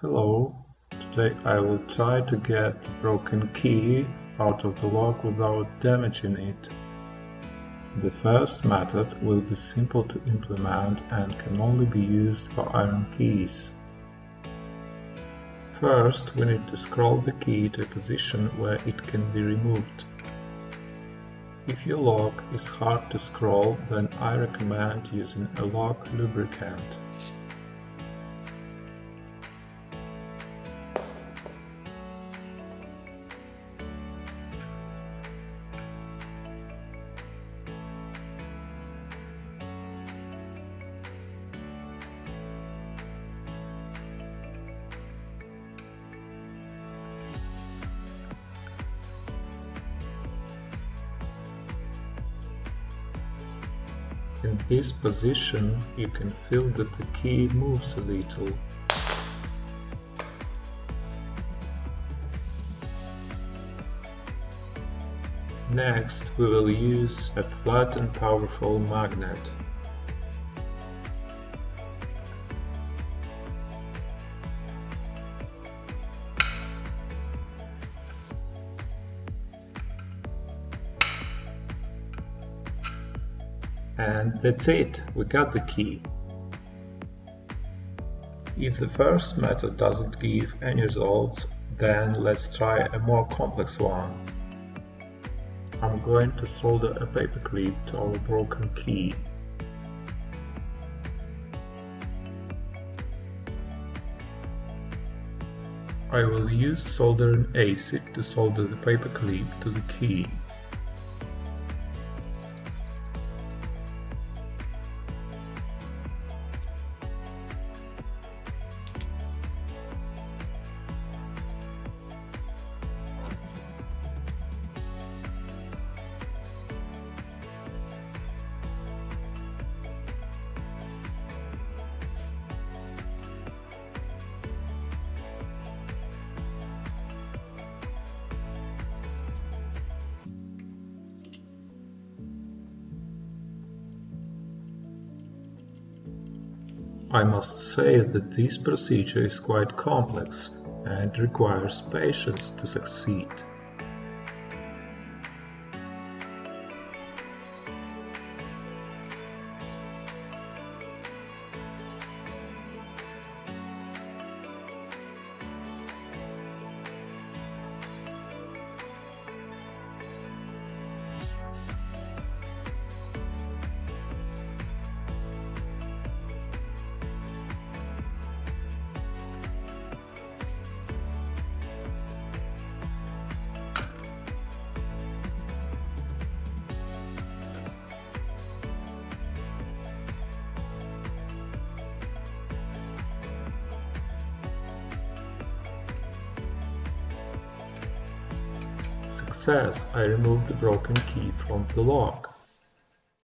Hello, today I will try to get the broken key out of the lock without damaging it. The first method will be simple to implement and can only be used for iron keys. First, we need to scroll the key to a position where it can be removed. If your lock is hard to scroll, then I recommend using a lock lubricant. In this position, you can feel that the key moves a little. Next, we will use a flat and powerful magnet. And that's it, we got the key. If the first method doesn't give any results, then let's try a more complex one. I'm going to solder a paperclip to our broken key. I will use soldering acid to solder the paperclip to the key. I must say that this procedure is quite complex and requires patience to succeed. Success! I removed the broken key from the lock.